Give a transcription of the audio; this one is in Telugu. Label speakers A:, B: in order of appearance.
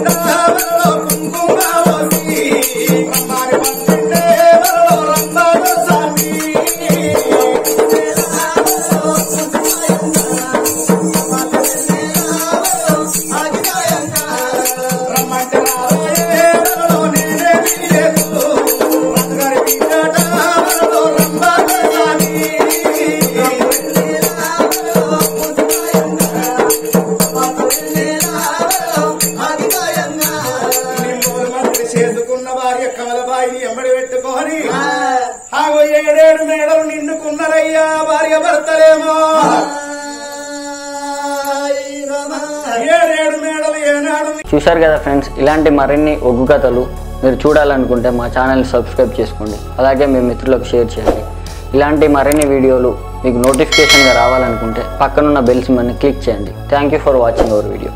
A: Tá భార్య కమలబాయిని ఎమ్మడి పెట్టుకొని. ఆగో ఏడేడు మేడలు నిన్నుకున్నారయ్యా భార్య భర్తలేమో. ఏడేడు మేడలు ఏనాడు
B: చూశారు కదా ఫ్రెండ్స్ ఇలాంటి మరిన్ని ఒగ్గు కథలు మీరు చూడాలనుకుంటే మా ఛానల్ని సబ్స్క్రైబ్ చేసుకోండి. అలాగే మీ మిత్రులకు షేర్ చేయండి. ఇలాంటి మరిన్ని వీడియోలు మీకు నోటిఫికేషన్గా రావాలనుకుంటే పక్కనున్న బెల్ సింబల్ని క్లిక్ చేయండి. Thank you for watching our video